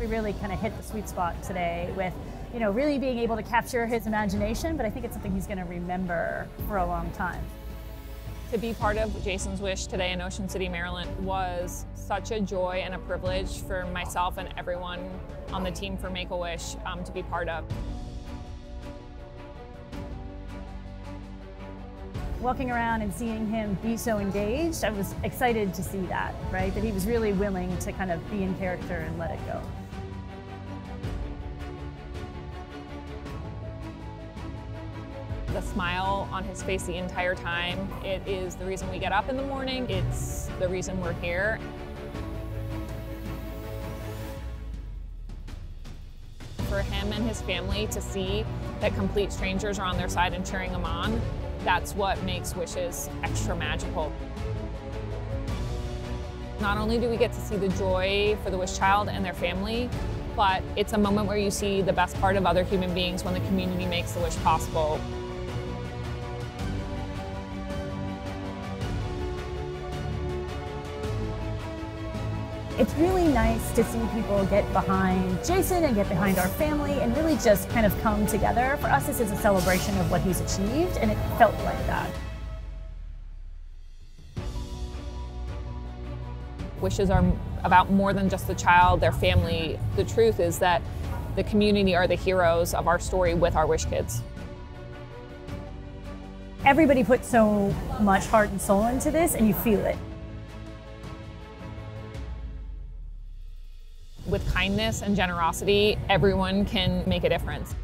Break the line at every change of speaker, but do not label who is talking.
We really kind of hit the sweet spot today with, you know, really being able to capture his imagination, but I think it's something he's going to remember for a long time.
To be part of Jason's Wish today in Ocean City, Maryland was such a joy and a privilege for myself and everyone on the team for Make-A-Wish um, to be part of.
Walking around and seeing him be so engaged, I was excited to see that, right? That he was really willing to kind of be in character and let it go.
The smile on his face the entire time. It is the reason we get up in the morning. It's the reason we're here. For him and his family to see that complete strangers are on their side and cheering them on, that's what makes Wishes extra magical. Not only do we get to see the joy for the Wish child and their family, but it's a moment where you see the best part of other human beings when the community makes the wish possible.
It's really nice to see people get behind Jason and get behind our family and really just kind of come together. For us, this is a celebration of what he's achieved, and it felt like that.
Wishes are about more than just the child, their family. The truth is that the community are the heroes of our story with our Wish Kids.
Everybody put so much heart and soul into this, and you feel it.
With kindness and generosity, everyone can make a difference.